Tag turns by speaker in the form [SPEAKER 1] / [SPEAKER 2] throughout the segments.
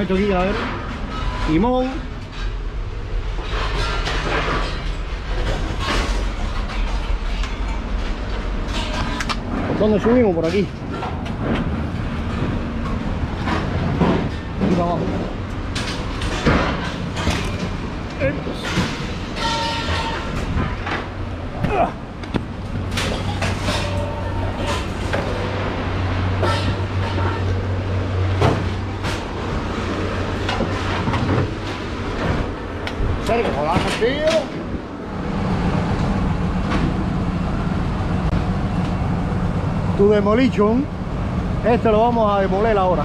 [SPEAKER 1] Esto aquí, a ver. Limón. ¿Por dónde subimos? Por aquí. Aquí para abajo. Tu demolition. Este lo vamos a demoler ahora.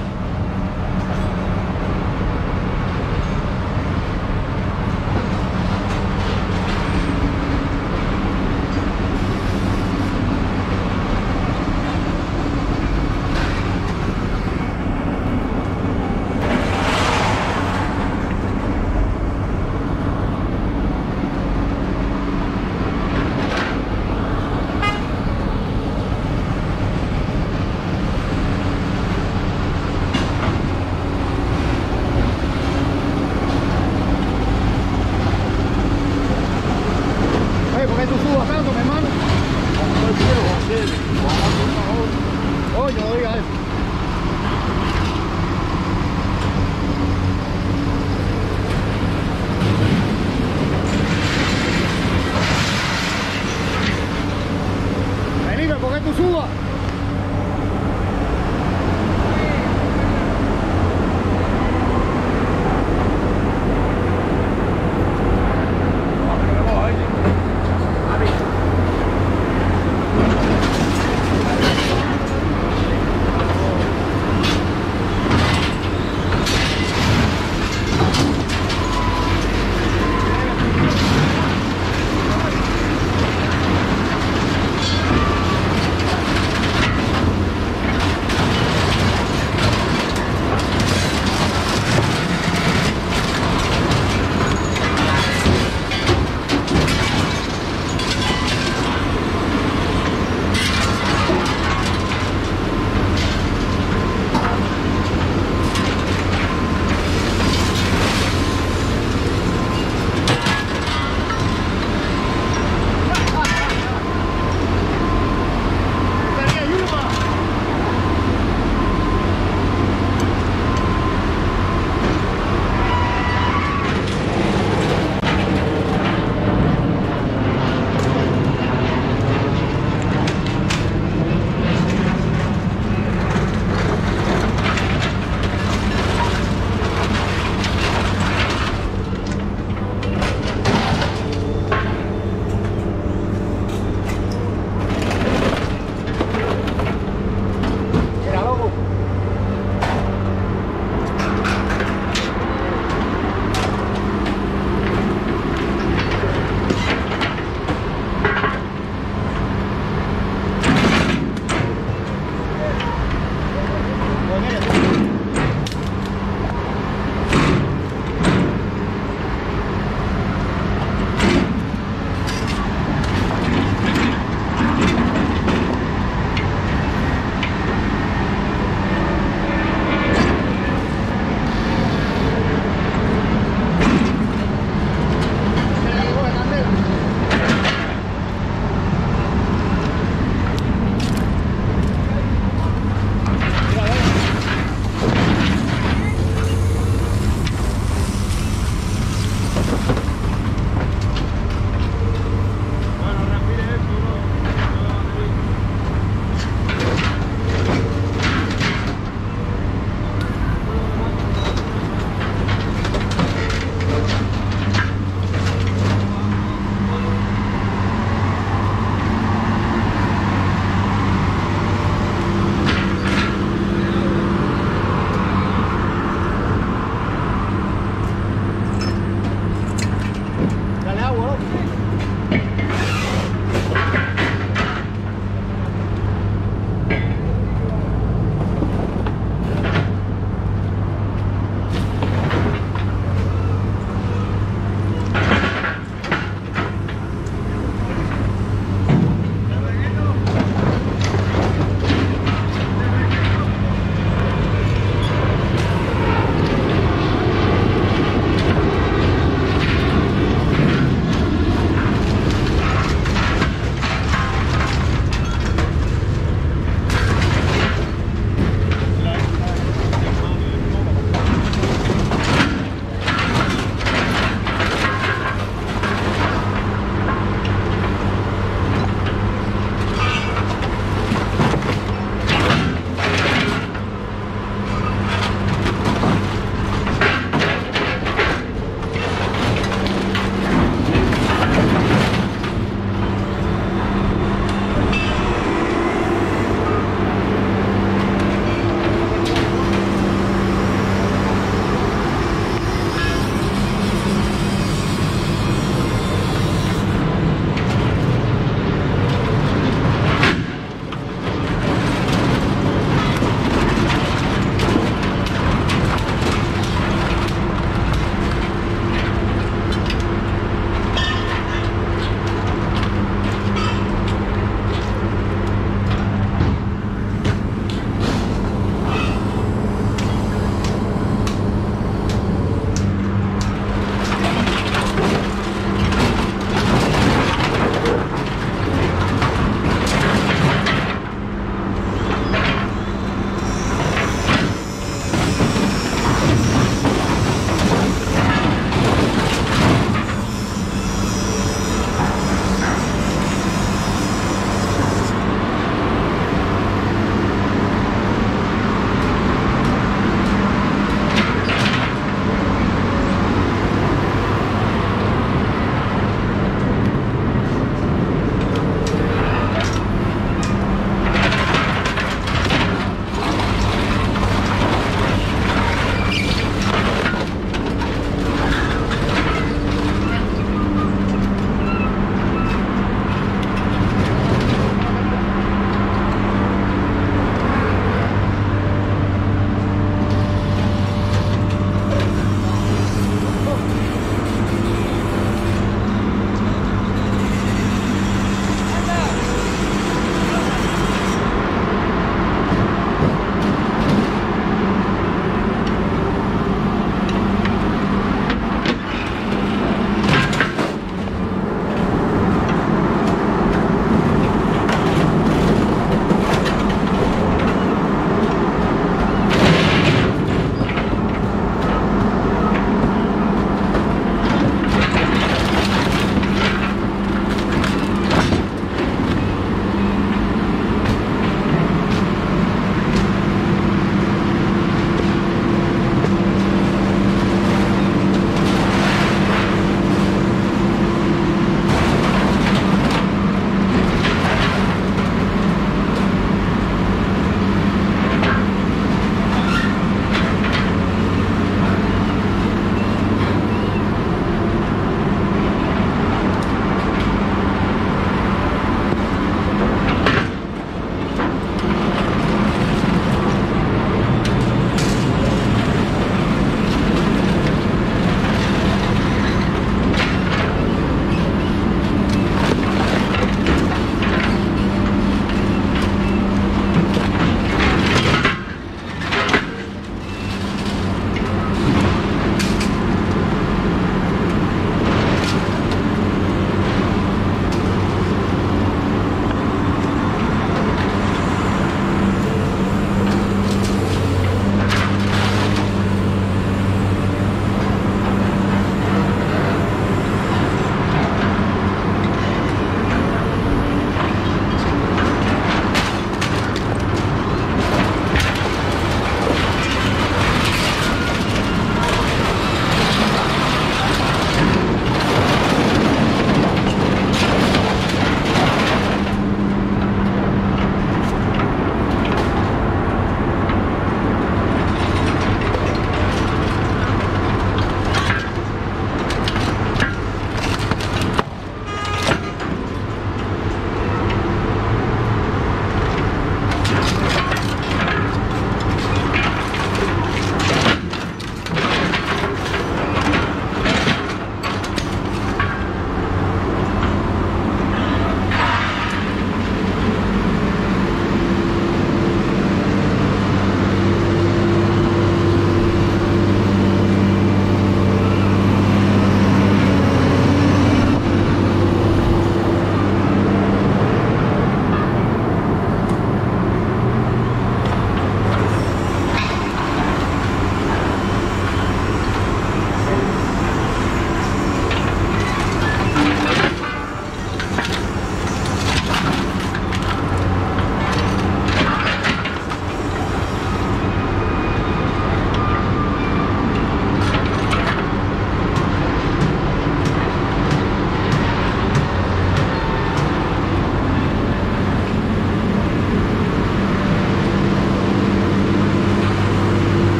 [SPEAKER 1] 우!